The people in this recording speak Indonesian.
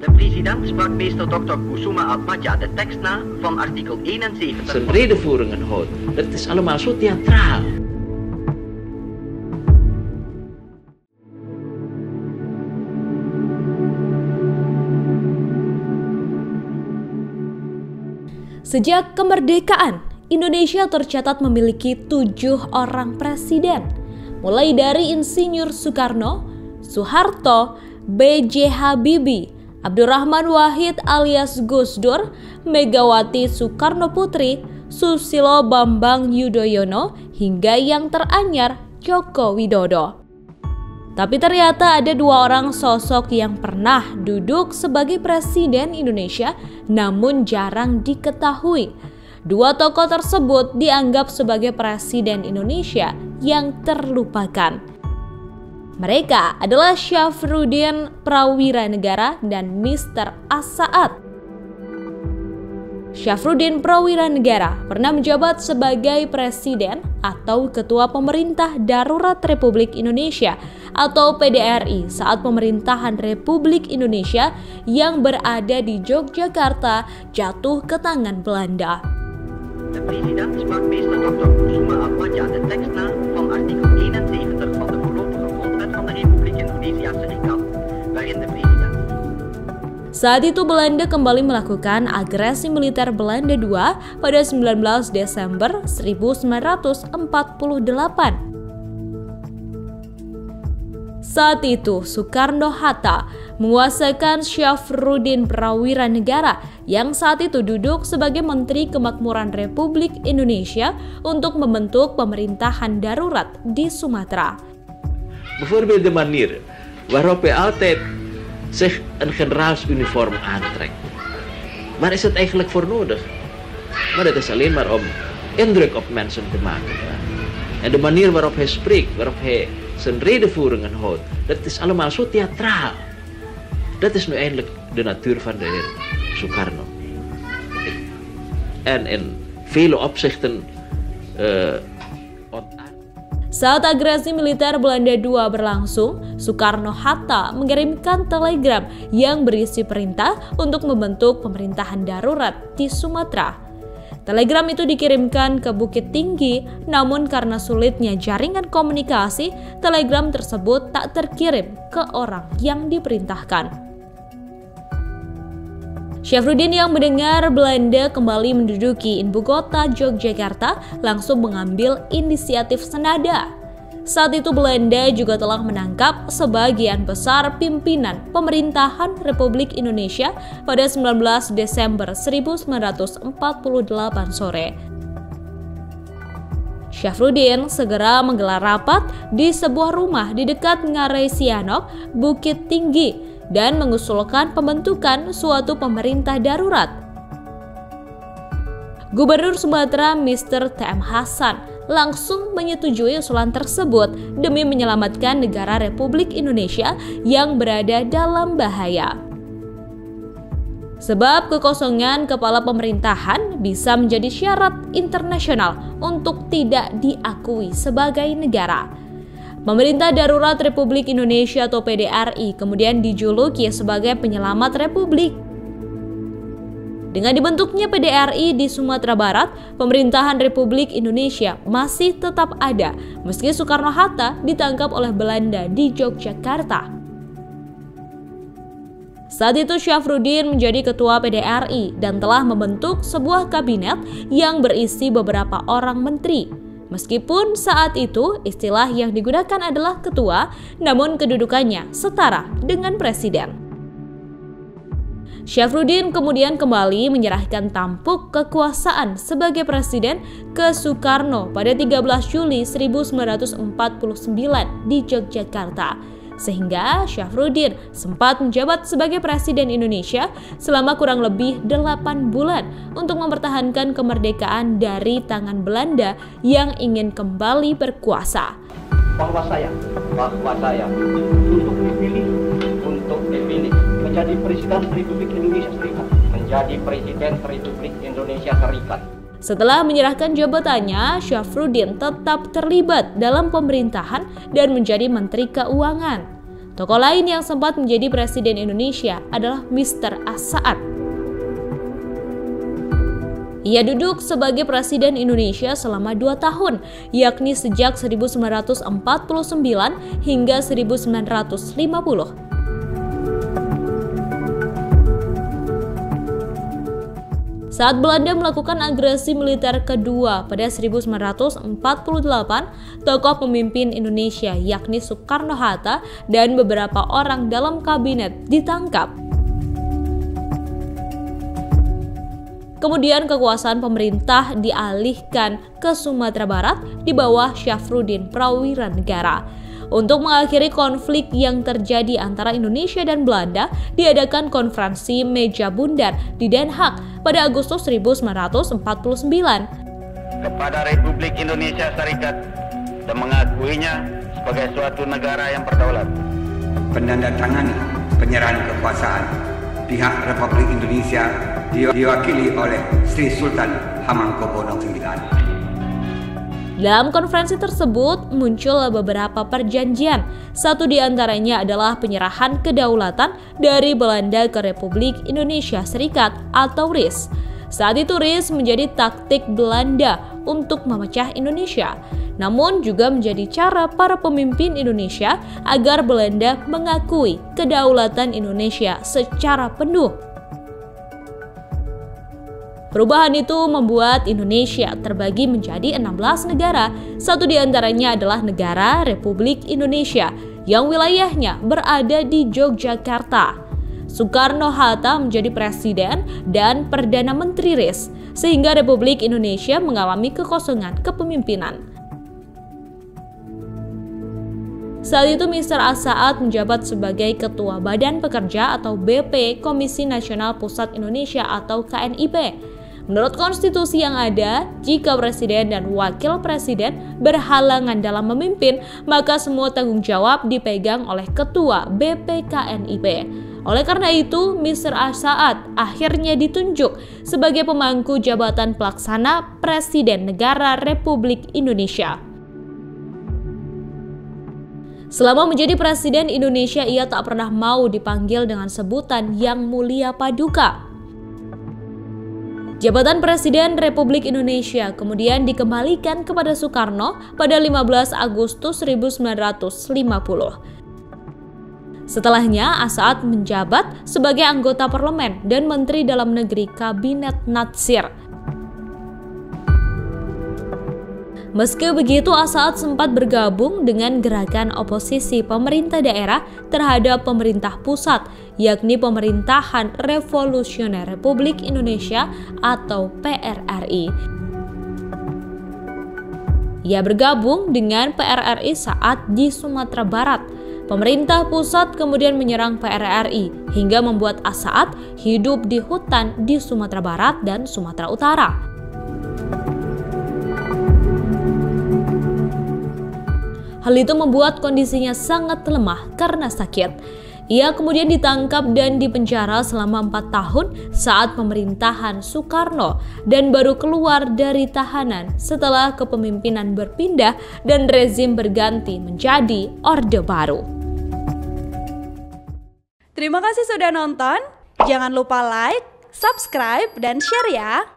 De president sprak meester Dr. Kusuma Atmaja de tekst na van artikel 71 zijn redenvoeringen houdt. Dat is allemaal zo theatraal. Sejak kemerdekaan, Indonesia tercatat memiliki tujuh orang presiden, mulai dari Insinyur Soekarno, Soeharto, B.J. Habibie, Abdurrahman Wahid alias Gus Dur, Megawati Soekarno Putri, Susilo Bambang Yudhoyono, hingga yang teranyar Joko Widodo. Tapi ternyata ada dua orang sosok yang pernah duduk sebagai presiden Indonesia namun jarang diketahui. Dua tokoh tersebut dianggap sebagai presiden Indonesia yang terlupakan. Mereka adalah Syafruddin Prawira Negara dan Mr. Asaat. Syafruddin Prawira Negara pernah menjabat sebagai presiden atau ketua pemerintah darurat Republik Indonesia atau PDRI saat pemerintahan Republik Indonesia yang berada di Yogyakarta jatuh ke tangan Belanda. Meester Dr. Kusuma artikel Saat itu Belanda kembali melakukan agresi militer Belanda II pada 19 Desember 1948. Saat itu, Soekarno-Hatta menguasakan Syafruddin Prawira Negara yang saat itu duduk sebagai Menteri Kemakmuran Republik Indonesia untuk membentuk pemerintahan darurat di Sumatera. Bijvoorbeeld de manier waarop hij altijd zich een generaalsuniform aantrekt. Waar is het eigenlijk voor nodig? Maar het is alleen maar om indruk op mensen te maken. En de manier waarop hij spreekt, waarop hij zijn redenvoeringen houdt, dat is allemaal zo theatraal. Dat is nu eindelijk de natuur van de heer Sukarno. En in vele opzichten eh. Saat agresi militer Belanda II berlangsung, Soekarno-Hatta mengirimkan telegram yang berisi perintah untuk membentuk pemerintahan darurat di Sumatera. Telegram itu dikirimkan ke Bukit Tinggi, namun karena sulitnya jaringan komunikasi, telegram tersebut tak terkirim ke orang yang diperintahkan. Syafruddin yang mendengar Belanda kembali menduduki ibu kota Yogyakarta langsung mengambil inisiatif senada. Saat itu Belanda juga telah menangkap sebagian besar pimpinan pemerintahan Republik Indonesia pada 19 Desember 1948 sore. Syafruddin segera menggelar rapat di sebuah rumah di dekat Ngarai Sianok, Bukit Tinggi, dan mengusulkan pembentukan suatu pemerintah darurat. Gubernur Sumatera Mr. T.M. Hasan langsung menyetujui usulan tersebut demi menyelamatkan negara Republik Indonesia yang berada dalam bahaya. Sebab kekosongan kepala pemerintahan bisa menjadi syarat internasional untuk tidak diakui sebagai negara. Pemerintah Darurat Republik Indonesia atau PDRI kemudian dijuluki sebagai penyelamat republik. Dengan dibentuknya PDRI di Sumatera Barat, pemerintahan Republik Indonesia masih tetap ada meski Soekarno-Hatta ditangkap oleh Belanda di Yogyakarta. Saat itu Syafruddin menjadi ketua PDRI dan telah membentuk sebuah kabinet yang berisi beberapa orang menteri. Meskipun saat itu istilah yang digunakan adalah ketua, namun kedudukannya setara dengan presiden. Syafruddin kemudian kembali menyerahkan tampuk kekuasaan sebagai presiden ke Soekarno pada 13 Juli 1949 di Yogyakarta. Sehingga Syafruddin sempat menjabat sebagai presiden Indonesia selama kurang lebih 8 bulan untuk mempertahankan kemerdekaan dari tangan Belanda yang ingin kembali berkuasa. bahwa saya bahwa saya untuk dipilih untuk dipilih menjadi presiden Republik Indonesia Serikat menjadi presiden Republik Indonesia Serikat Setelah menyerahkan jabatannya, Syafruddin tetap terlibat dalam pemerintahan dan menjadi Menteri Keuangan. Tokoh lain yang sempat menjadi presiden Indonesia adalah Mr. Asaat. Ia duduk sebagai Presiden Indonesia selama dua tahun, yakni sejak 1949 hingga 1950. Saat Belanda melakukan agresi militer kedua pada 1948, tokoh pemimpin Indonesia yakni Soekarno-Hatta dan beberapa orang dalam kabinet ditangkap. Kemudian kekuasaan pemerintah dialihkan ke Sumatera Barat di bawah Syafruddin Prawira Negara. Untuk mengakhiri konflik yang terjadi antara Indonesia dan Belanda, diadakan konferensi Meja Bundar di Den Haag pada Agustus 1949. Kepada Republik Indonesia Serikat dan mengakuinya sebagai suatu negara yang berdaulat. Penandatangani penyerahan kekuasaan pihak Republik Indonesia diwakili oleh Sri Sultan Hamengkubuwono IX. Dalam konferensi tersebut muncul beberapa perjanjian. Satu di antaranya adalah penyerahan kedaulatan dari Belanda ke Republik Indonesia Serikat atau RIS. Saat itu RIS menjadi taktik Belanda untuk memecah Indonesia. Namun juga menjadi cara para pemimpin Indonesia agar Belanda mengakui kedaulatan Indonesia secara penuh. Perubahan itu membuat Indonesia terbagi menjadi 16 negara. Satu di antaranya adalah negara Republik Indonesia yang wilayahnya berada di Yogyakarta. Soekarno-Hatta menjadi presiden dan perdana menteri RIS, sehingga Republik Indonesia mengalami kekosongan kepemimpinan. Saat itu Mr. Asaat menjabat sebagai Ketua Badan Pekerja atau BP Komisi Nasional Pusat Indonesia atau KNIP Menurut konstitusi yang ada, jika presiden dan wakil presiden berhalangan dalam memimpin, maka semua tanggung jawab dipegang oleh ketua BPKNIP. Oleh karena itu, Mr. Asaat akhirnya ditunjuk sebagai pemangku jabatan pelaksana Presiden Negara Republik Indonesia. Selama menjadi Presiden Indonesia, ia tak pernah mau dipanggil dengan sebutan yang mulia paduka. Jabatan Presiden Republik Indonesia kemudian dikembalikan kepada Soekarno pada 15 Agustus 1950. Setelahnya, Asaat menjabat sebagai anggota parlemen dan menteri dalam negeri Kabinet Natsir Meski begitu, Asad sempat bergabung dengan gerakan oposisi pemerintah daerah terhadap pemerintah pusat, yakni Pemerintahan Revolusioner Republik Indonesia atau PRRI. Ia bergabung dengan PRRI saat di Sumatera Barat. Pemerintah pusat kemudian menyerang PRRI hingga membuat Asaat hidup di hutan di Sumatera Barat dan Sumatera Utara. Hal itu membuat kondisinya sangat lemah karena sakit. Ia kemudian ditangkap dan dipenjara selama empat tahun saat pemerintahan Soekarno dan baru keluar dari tahanan setelah kepemimpinan berpindah dan rezim berganti menjadi Orde Baru. Terima kasih sudah nonton. Jangan lupa like, subscribe, dan share ya.